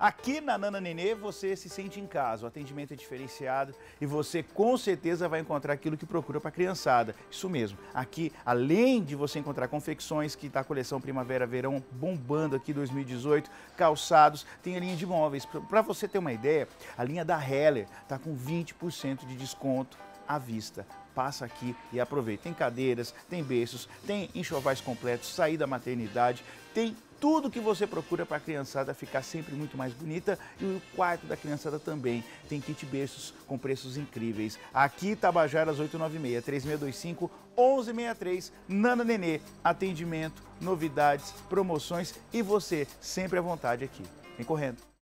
Aqui na Nana Nenê você se sente em casa, o atendimento é diferenciado e você com certeza vai encontrar aquilo que procura para a criançada. Isso mesmo, aqui além de você encontrar confecções, que está a coleção Primavera-Verão bombando aqui 2018, calçados, tem a linha de móveis. Para você ter uma ideia, a linha da Heller está com 20% de desconto à vista. Passa aqui e aproveita. Tem cadeiras, tem berços, tem enxovais completos, saída maternidade, tem tudo que você procura para a criançada ficar sempre muito mais bonita e o quarto da criançada também. Tem kit berços com preços incríveis. Aqui Tabajaras 896 3625 1163 Nana Nenê. Atendimento, novidades, promoções e você sempre à vontade aqui. Vem correndo.